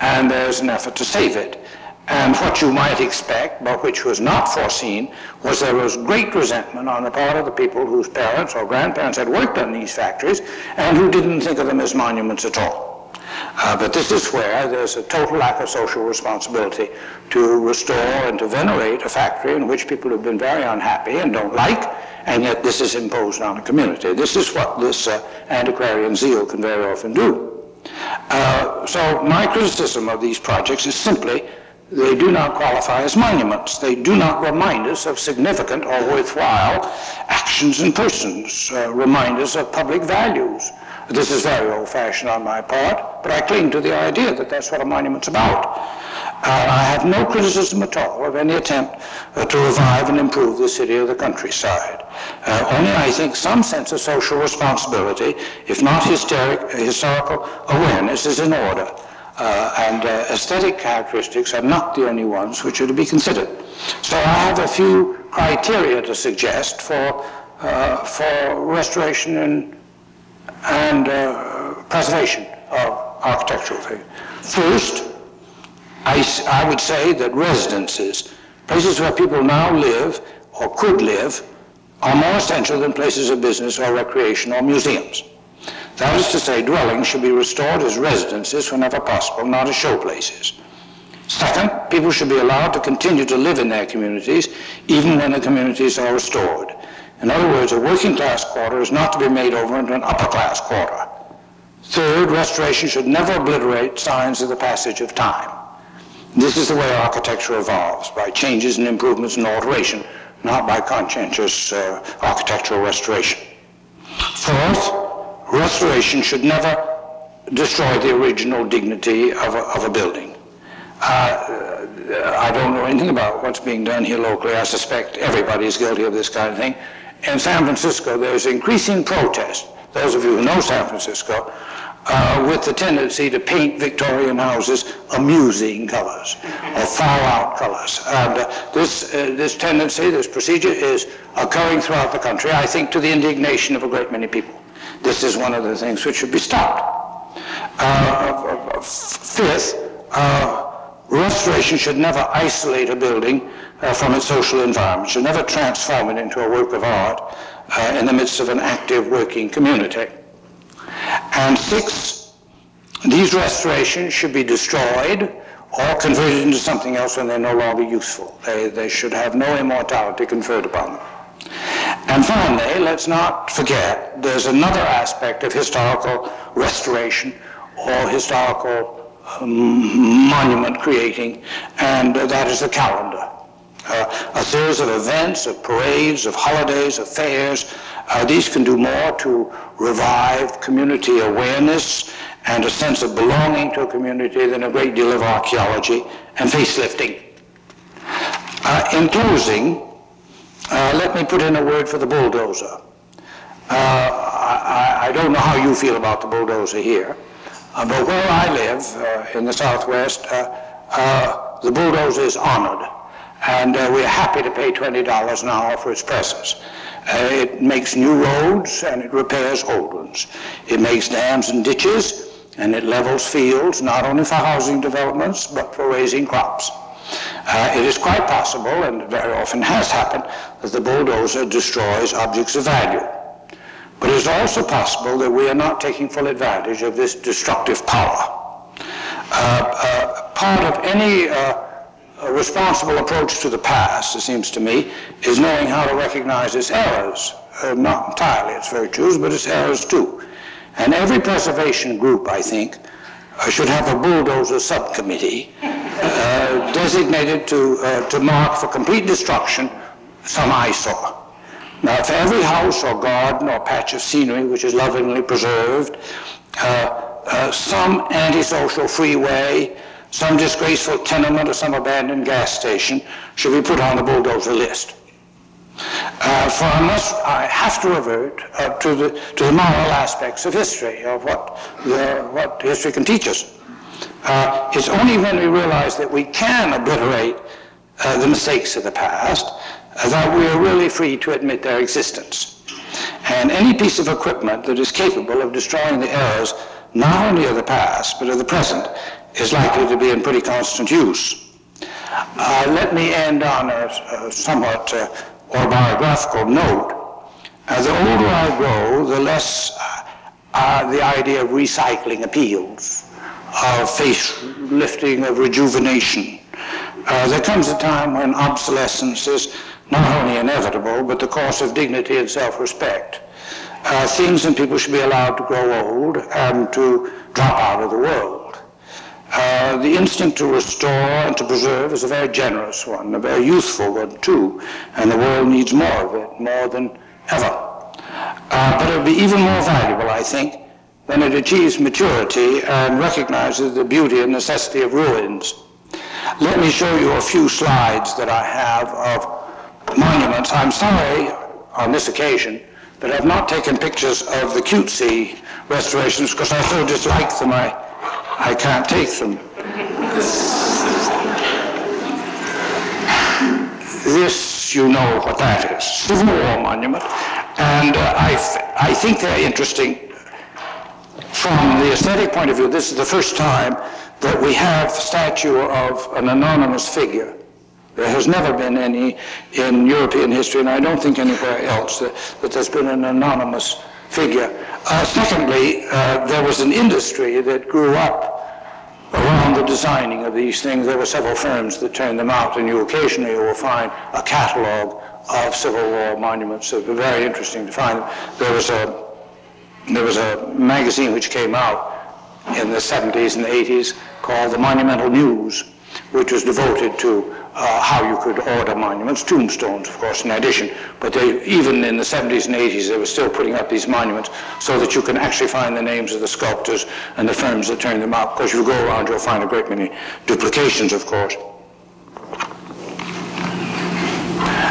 and there's an effort to save it. And what you might expect, but which was not foreseen, was there was great resentment on the part of the people whose parents or grandparents had worked on these factories and who didn't think of them as monuments at all. Uh, but this is where there's a total lack of social responsibility to restore and to venerate a factory in which people have been very unhappy and don't like, and yet this is imposed on a community. This is what this uh, antiquarian zeal can very often do. Uh, so my criticism of these projects is simply they do not qualify as monuments. They do not remind us of significant or worthwhile actions and persons, uh, remind us of public values. This is very old-fashioned on my part, but I cling to the idea that that's what a monument's about. Uh, I have no criticism at all of any attempt uh, to revive and improve the city or the countryside. Uh, only I think some sense of social responsibility, if not hysteric, historical awareness, is in order. Uh, and uh, aesthetic characteristics are not the only ones which are to be considered. So I have a few criteria to suggest for, uh, for restoration and, and uh, preservation of architectural things. First, I, I would say that residences, places where people now live or could live, are more essential than places of business or recreation or museums. That is to say, dwellings should be restored as residences whenever possible, not as showplaces. Second, people should be allowed to continue to live in their communities even when the communities are restored. In other words, a working class quarter is not to be made over into an upper class quarter. Third, restoration should never obliterate signs of the passage of time. This is the way architecture evolves, by changes and improvements and alteration, not by conscientious uh, architectural restoration. Fourth, restoration should never destroy the original dignity of a, of a building. Uh, I don't know anything about what's being done here locally. I suspect everybody is guilty of this kind of thing. In San Francisco, there's increasing protest. Those of you who know San Francisco, uh, with the tendency to paint Victorian houses amusing colors or far out colors. And uh, this, uh, this tendency, this procedure is occurring throughout the country, I think to the indignation of a great many people. This is one of the things which should be stopped. Uh, fifth, uh, restoration should never isolate a building uh, from its social environment, should never transform it into a work of art uh, in the midst of an active working community. And six, these restorations should be destroyed or converted into something else when they're no longer useful. They, they should have no immortality conferred upon them. And finally, let's not forget, there's another aspect of historical restoration or historical um, monument creating, and that is the calendar. Uh, a series of events, of parades, of holidays, of fairs. Uh, these can do more to revive community awareness and a sense of belonging to a community than a great deal of archaeology and facelifting. Uh, in closing, uh, let me put in a word for the bulldozer. Uh, I, I, don't know how you feel about the bulldozer here, uh, but where I live uh, in the Southwest, uh, the bulldozer is honored, and we're happy to pay $20 an hour for its presence. it makes new roads and it repairs old ones. It makes dams and ditches and it levels fields not only for housing developments but for raising crops. Uh, it is quite possible, and very often has happened, that the bulldozer destroys objects of value. But it is also possible that we are not taking full advantage of this destructive power. Uh, uh, part of any uh, responsible approach to the past, it seems to me, is knowing how to recognize its errors. Uh, not entirely its virtues, but its errors too. And every preservation group, I think, uh, should have a bulldozer subcommittee uh, designated to, uh, to mark for complete destruction some eyesore. Now, for every house or garden or patch of scenery which is lovingly preserved, uh, uh, some antisocial freeway, some disgraceful tenement, or some abandoned gas station should be put on the bulldozer list. Uh, for must, I have to revert uh, to, the, to the moral aspects of history, of what, the, what history can teach us. Uh, it's only when we realize that we can obliterate uh, the mistakes of the past uh, that we are really free to admit their existence. And any piece of equipment that is capable of destroying the errors not only of the past but of the present is likely to be in pretty constant use. Uh, let me end on a, a somewhat autobiographical note, uh, the older I grow, the less uh, the idea of recycling appeals, of face lifting, of rejuvenation. Uh, there comes a time when obsolescence is not only inevitable, but the course of dignity and self-respect. Uh, things and people should be allowed to grow old and to drop out of the world. Uh, the instinct to restore and to preserve is a very generous one, a very youthful one too, and the world needs more of it, more than ever. Uh, but it will be even more valuable, I think, when it achieves maturity and recognizes the beauty and necessity of ruins. Let me show you a few slides that I have of monuments. I'm sorry on this occasion that I've not taken pictures of the cutesy restorations because I so dislike them. I, I can't take them. this, you know what that is, Civil War monument. And uh, I, I think they're interesting from the aesthetic point of view. This is the first time that we have a statue of an anonymous figure. There has never been any in European history, and I don't think anywhere else, that, that there's been an anonymous figure. Uh, secondly, uh, there was an industry that grew up around the designing of these things. There were several firms that turned them out, and you occasionally will find a catalog of Civil War monuments. It was very interesting to find. There was a there was a magazine which came out in the 70s and 80s called the Monumental News, which was devoted to uh, how you could order monuments, tombstones, of course, in addition. But they, even in the 70s and 80s, they were still putting up these monuments so that you can actually find the names of the sculptors and the firms that turned them out. Because you go around, you'll find a great many duplications, of course.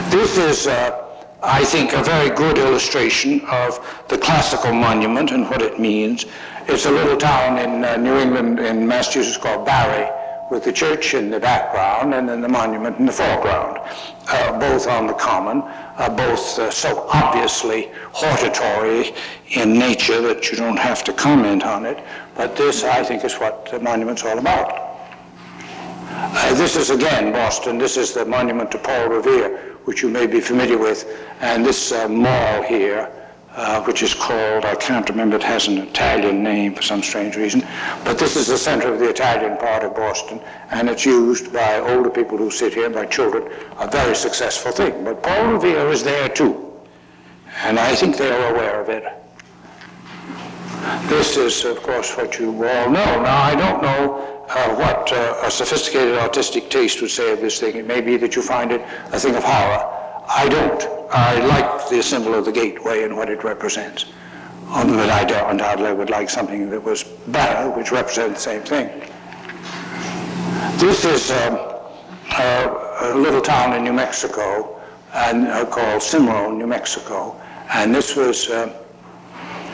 This is, uh, I think, a very good illustration of the classical monument and what it means. It's a little town in uh, New England, in Massachusetts, called Barre with the church in the background and then the monument in the foreground, uh, both on the common, uh, both uh, so obviously hortatory in nature that you don't have to comment on it. But this, I think, is what the monument's all about. Uh, this is again Boston. This is the monument to Paul Revere, which you may be familiar with. And this uh, mall here, uh, which is called, I can't remember, it has an Italian name for some strange reason. But this is the center of the Italian part of Boston. And it's used by older people who sit here, by children, a very successful thing. But Paul Revere is there too. And I think they are aware of it. This is, of course, what you all know. Now, I don't know uh, what uh, a sophisticated artistic taste would say of this thing. It may be that you find it a thing of horror. I don't. I like the symbol of the gateway and what it represents. But I undoubtedly would like something that was better, which represents the same thing. This is a, a, little town in New Mexico and uh, called Cimarron, New Mexico. And this was uh,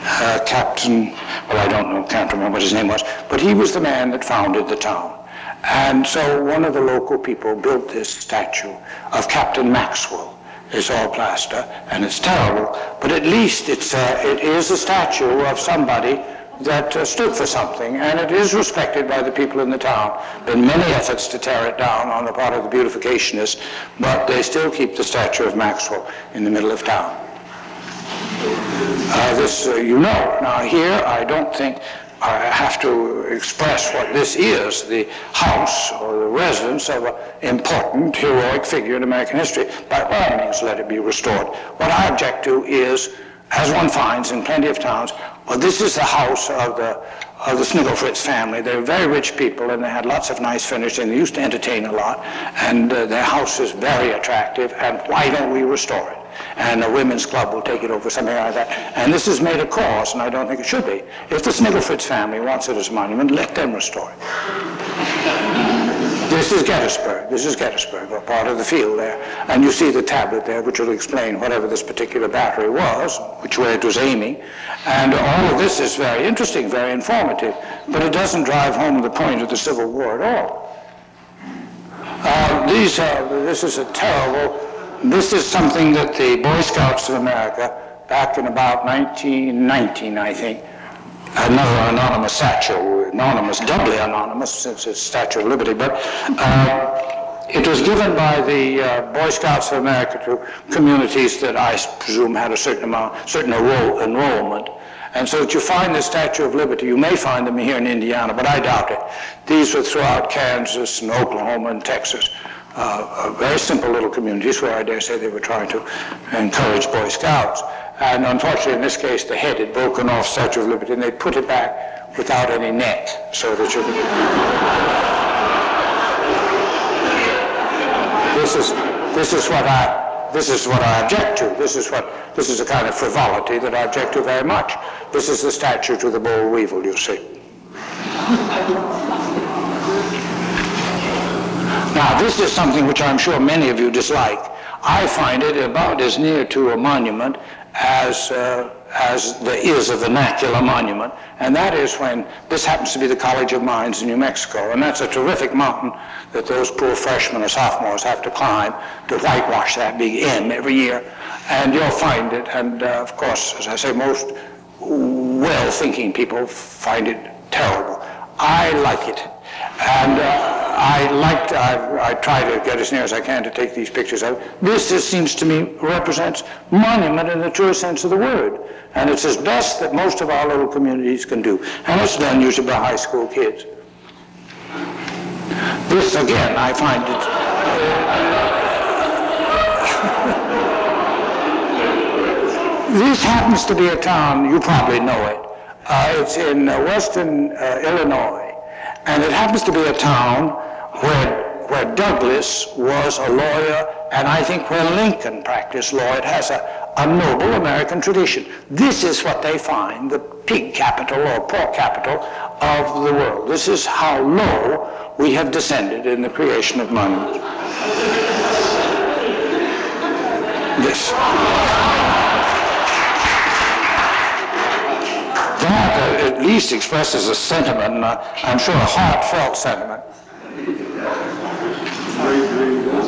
uh, Captain, well, I don't know, can't remember what his name was, but he was the man that founded the town. And so one of the local people built this statue of Captain Maxwell. It's all plaster, and it's terrible, but at least it's uh, it is a statue of somebody that uh, stood for something, and it is respected by the people in the town. Been many efforts to tear it down on the part of the beautificationists, but they still keep the statue of Maxwell in the middle of town. Uh, this, uh, you know. Now here, I don't think I have to express what this is, the house or the residence of an important heroic figure in American history. By all means, let it be restored. What I object to is, as one finds in plenty of towns, well, this is the house of the, of the Snigglefritz family. They're very rich people, and they had lots of nice furniture, and they used to entertain a lot, and uh, their house is very attractive, and why don't we restore it? And a women's club will take it over, something like that. And this is made a cause, and I don't think it should be. If the Snigglefritz family wants it as a monument, let them restore it. this is Gettysburg. This is Gettysburg, a part of the field there. And you see the tablet there, which will explain whatever this particular battery was, which way it was aiming. And all of this is very interesting, very informative, but it doesn't drive home the point of the Civil War at all. Uh, these are, this is a terrible this is something that the Boy Scouts of America, back in about 1919, I think, another anonymous statue, anonymous, doubly anonymous since it's Statue of Liberty, but uh, it was given by the uh, Boy Scouts of America to communities that I presume had a certain amount, certain enroll, enrollment. And so that you find the Statue of Liberty, you may find them here in Indiana, but I doubt it. These were throughout Kansas and Oklahoma and Texas uh, very simple little communities where I dare say they were trying to encourage Boy Scouts. And unfortunately, in this case, the head had broken off Statue of Liberty, and they put it back without any net, so that you could... this is this is what I this is what I object to. This is what this is a kind of frivolity that I object to very much. This is the statue to the boll weevil, you see. Now, this is something which I'm sure many of you dislike. I find it about as near to a monument as, uh, as there is a vernacular monument. And that is when this happens to be the College of Mines in New Mexico. And that's a terrific mountain that those poor freshmen or sophomores have to climb to whitewash that big M every year. And you'll find it. And uh, of course, as I say, most well-thinking people find it terrible. I like it. And uh, I like I, I, try to get as near as I can to take these pictures of. This, this seems to me represents monument in the true sense of the word. And it's as best that most of our little communities can do. And it's done usually by high school kids. This, again, I find it... this happens to be a town, you probably know it. Uh, it's in uh, western uh, Illinois. And it happens to be a town where, where Douglas was a lawyer, and I think where Lincoln practiced law. It has a, a noble American tradition. This is what they find the pig capital or pork capital of the world. This is how low we have descended in the creation of monuments. this. that uh, at least expresses a sentiment, uh, I'm sure a heartfelt sentiment.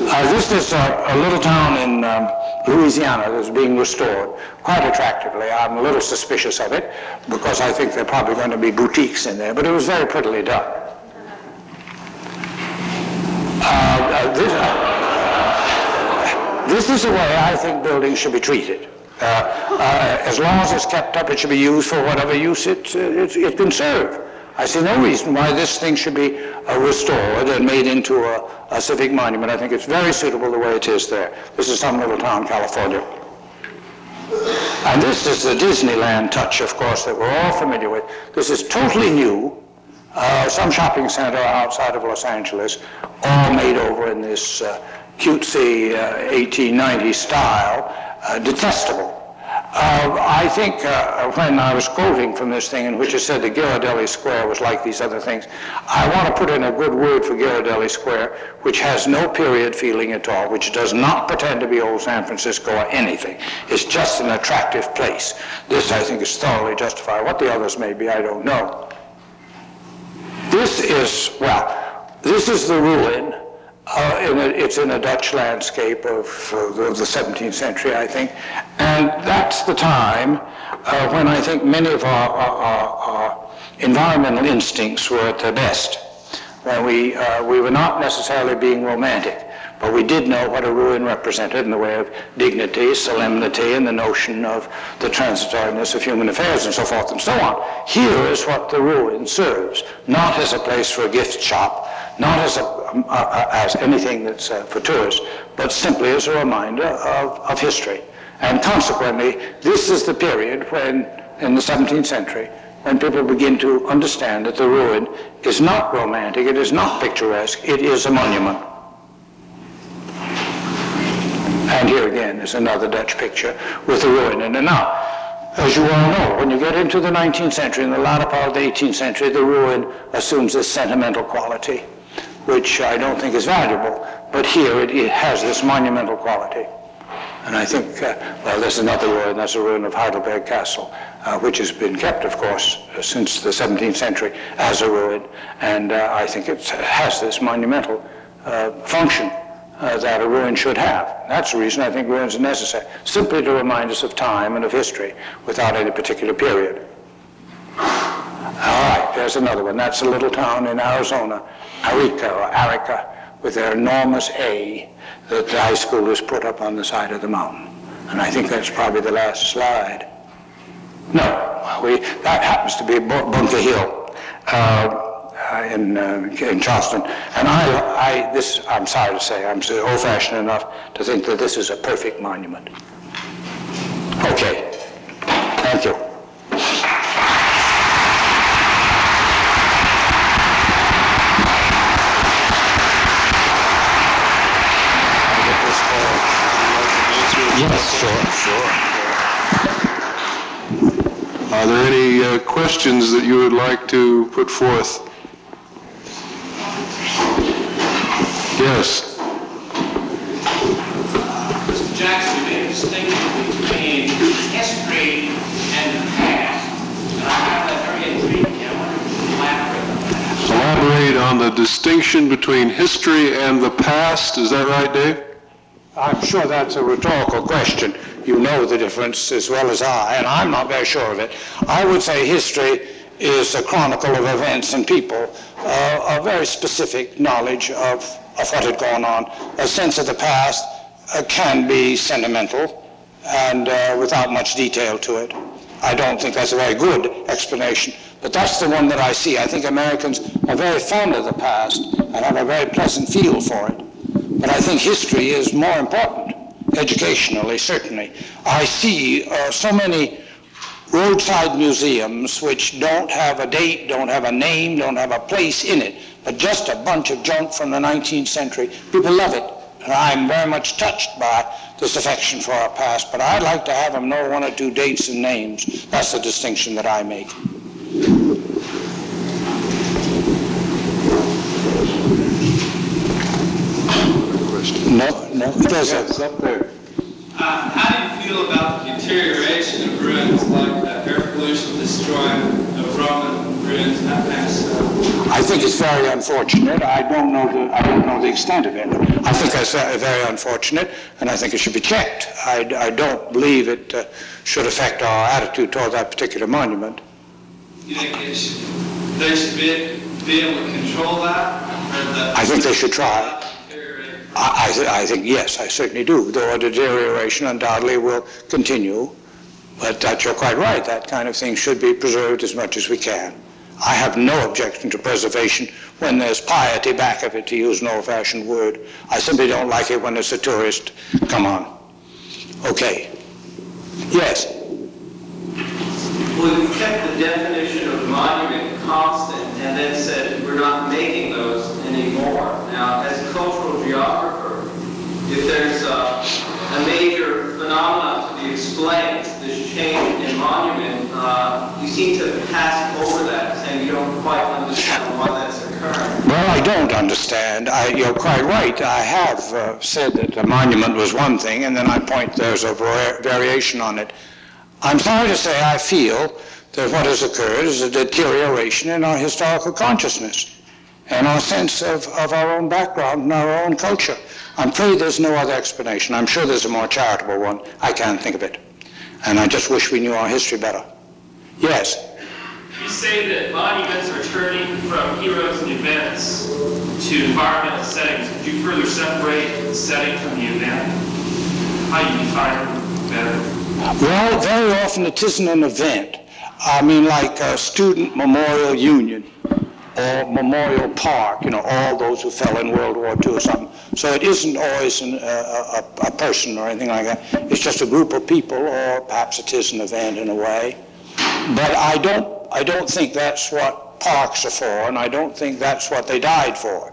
Uh, this is a, a, little town in um, Louisiana that's being restored quite attractively. I'm a little suspicious of it because I think there are probably going to be boutiques in there, but it was very prettily done. uh, this, uh, this is the way I think buildings should be treated. Uh, uh, as long as it's kept up, it should be used for whatever use it, uh, it, it can serve. I see no reason why this thing should be uh, restored and made into a, a, civic monument. I think it's very suitable the way it is there. This is some little town, California. And this is the Disneyland touch, of course, that we're all familiar with. This is totally new. Uh, some shopping center outside of Los Angeles, all made over in this uh, cutesy 1890 style uh, detestable. Uh, I think uh, when I was quoting from this thing in which it said that Ghirardelli Square was like these other things, I want to put in a good word for Ghirardelli Square, which has no period feeling at all, which does not pretend to be old San Francisco or anything. It's just an attractive place. This, I think, is thoroughly justified. What the others may be, I don't know. This is, well, this is the ruin uh, in a, it's in a Dutch landscape of, of, the 17th century, I think. And that's the time uh, when I think many of our, our, our, environmental instincts were at their best. When we, uh, we were not necessarily being romantic, but we did know what a ruin represented in the way of dignity, solemnity, and the notion of the transitoriness of human affairs and so forth and so on. Here is what the ruin serves, not as a place for a gift shop, not as, a, um, uh, uh, as anything that's uh, for tourists, but simply as a reminder of, of history. And consequently, this is the period when, in the 17th century, when people begin to understand that the ruin is not romantic, it is not picturesque, it is a monument. And here again is another Dutch picture with the ruin in it. Now, as you all know, when you get into the 19th century and the latter part of the 18th century, the ruin assumes a sentimental quality which I don't think is valuable, but here it, it has this monumental quality. And I think, uh, well, there's another ruin, that's the ruin of Heidelberg Castle, uh, which has been kept, of course, uh, since the 17th century as a ruin. And uh, I think it has this monumental uh, function that a ruin should have. That's the reason I think ruins are necessary, simply to remind us of time and of history without any particular period. All right, there's another one. That's a little town in Arizona, Arica or Arica, with their enormous A that the high school has put up on the side of the mountain. And I think that's probably the last slide. No, we, that happens to be Bunker Hill uh, in, uh, in Charleston. And I, I, this, I'm sorry to say, I'm old-fashioned enough to think that this is a perfect monument. Okay, thank you. Yes, sure, sure. Are there any uh, questions that you would like to put forth? Yes. Mr. Jackson, you made a distinction between history and the past. And I have that very intriguing. I wonder if you elaborate on that. Elaborate on the distinction between history and the past. Is that right, Dave? I'm sure that's a rhetorical question. You know the difference as well as I, and I'm not very sure of it. I would say history is a chronicle of events and people, uh, a very specific knowledge of, of what had gone on. A sense of the past uh, can be sentimental and uh, without much detail to it. I don't think that's a very good explanation, but that's the one that I see. I think Americans are very fond of the past and have a very pleasant feel for it. But I think history is more important, educationally, certainly. I see uh, so many roadside museums which don't have a date, don't have a name, don't have a place in it, but just a bunch of junk from the 19th century. People love it. And I'm very much touched by this affection for our past, but I'd like to have them know one or two dates and names. That's the distinction that I make. No, no, it doesn't. Yes, up there. Uh, how do you feel about the deterioration of ruins like the air pollution destroying the Roman ruins and that kind of stuff? I think it's very unfortunate. I don't know the I don't know the extent of it. I think it's uh, very unfortunate, and I think it should be checked. I, I don't believe it uh, should affect our attitude toward that particular monument. You think it should, they should be, be able to control that? I think they should try. I, th- I think, yes, I certainly do, though a deterioration undoubtedly will continue. But that you're quite right, that kind of thing should be preserved as much as we can. I have no objection to preservation when there's piety back of it, to use an old-fashioned word. I simply don't like it when it's a tourist. Come on. Okay. Yes. Well, you kept the definition of monument constant and then said we're not making those anymore. Now, as a cultural geographer, if there's a, a major phenomenon to be explained, this change in monument, uh, you seem to pass over that, saying you don't quite understand why that's occurring. Well, I don't understand. I, you're quite right. I have uh, said that a monument was one thing, and then I point there's a var- variation on it. I'm sorry to say I feel that what has occurred is a deterioration in our historical consciousness and our sense of, of our own background and our own culture. I'm afraid there's no other explanation. I'm sure there's a more charitable one. I can't think of it. And I just wish we knew our history better. Yes. You say that monuments are turning from heroes and events to environmental settings. Could you further separate the setting from the event? How do you define better? Well, very often it isn't an event. I mean, like a student memorial union or memorial park, you know, all those who fell in World War II or something. So it isn't always an, uh, a, a, a person or anything like that. It's just a group of people, or perhaps it is an event in a way. But I don't, I don't think that's what parks are for, and I don't think that's what they died for.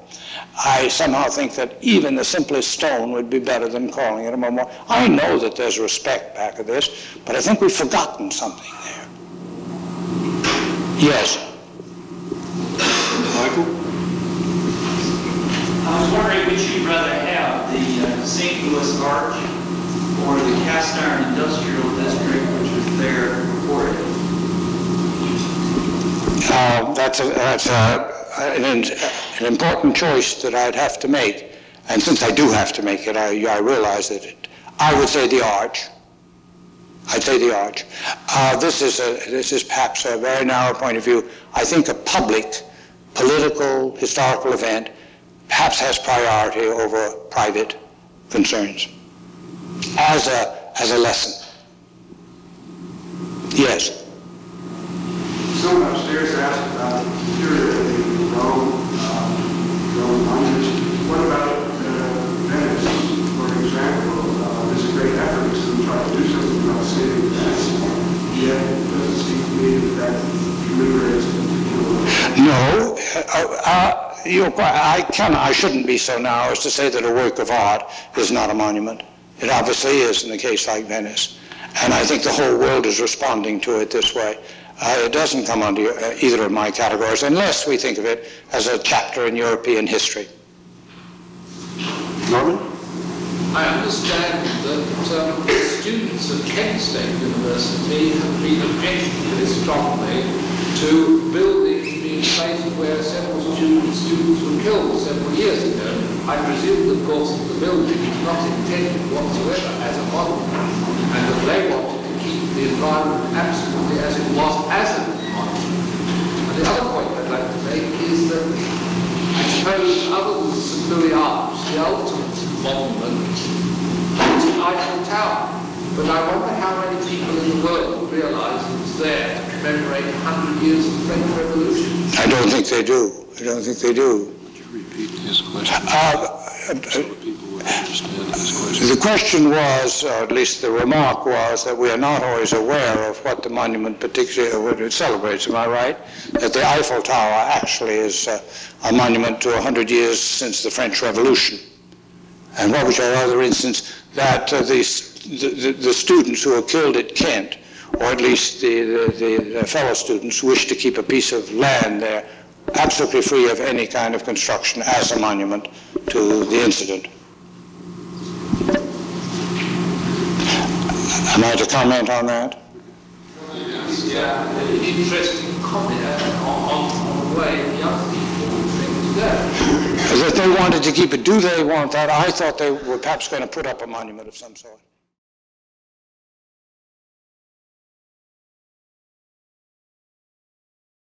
I somehow think that even the simplest stone would be better than calling it a memorial. I know that there's respect back of this, but I think we've forgotten something there. Yes. Michael? I was wondering which you'd rather have, the uh, St. Louis Arch or the cast iron industrial district, which is there reported. Uh, that's a, that's a, an, an important choice that I'd have to make. And since I do have to make it, I, I realize that it, I would say the arch. I'd say the arch. Uh, this is a, this is perhaps a very narrow point of view. I think a public, political, historical event perhaps has priority over private concerns as a, as a lesson. Yes. Someone upstairs asked about the the Rome, uh, Rome. What about uh, Venice, for example? Uh, There's a great effort to try to do something about saving Venice. Yet, it doesn't seem to me that that liberates a particular... No, uh, uh, quite, I can, I shouldn't be so narrow as to say that a work of art is not a monument. It obviously is in a case like Venice. And I think the whole world is responding to it this way. Uh, it doesn't come under uh, either of my categories unless we think of it as a chapter in European history. Norman? I understand that um, students at Kent State University have been objecting strongly to buildings being placed where several students, students were killed several years ago. I presume, of course, that the building is not intended whatsoever as a monument, and that they wanted to keep the environment absolutely as it was as a monument. And the other point I'd like to make is that I suppose other than St. Louis Arch, the ultimate monument is the Eiffel Tower. But I wonder how many people in the world realize it was there to commemorate 100 years of the French Revolution. I don't think they do. I don't think they do. Would you repeat his question Uh, so that people would understand his question? The question was, or at least the remark was, that we are not always aware of what the monument particularly what it celebrates, am I right? That the Eiffel Tower actually is uh, a monument to 100 years since the French Revolution. And what was your other instance? That uh, the, the, the students who were killed at Kent, or at least the, the, the fellow students, wished to keep a piece of land there absolutely free of any kind of construction as a monument to the incident. Am I to comment on that? Yeah, an interesting comment uh, on, on, on the way As if they wanted to keep it, do they want that? I thought they were perhaps going to put up a monument of some sort.